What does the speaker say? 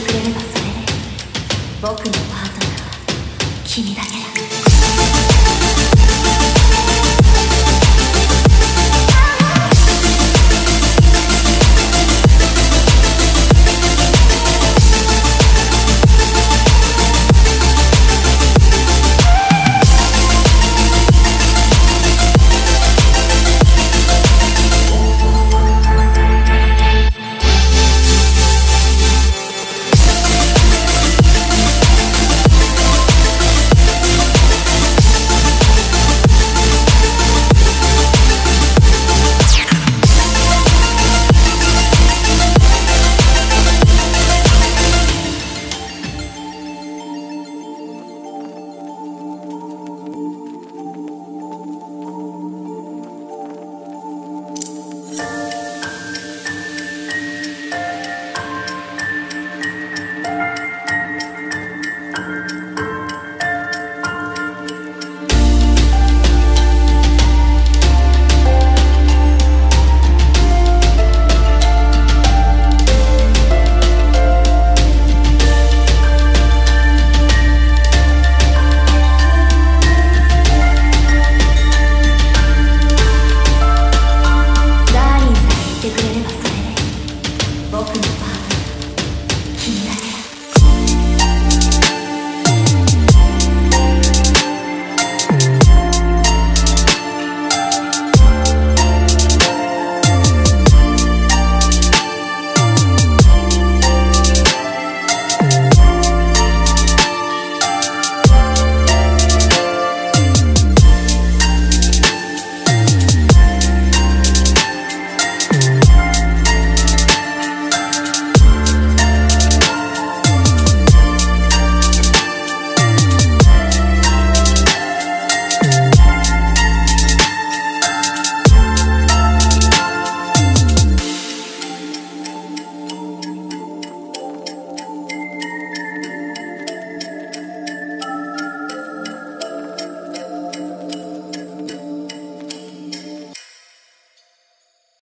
てくれればそれで僕のパートナーは君だけだ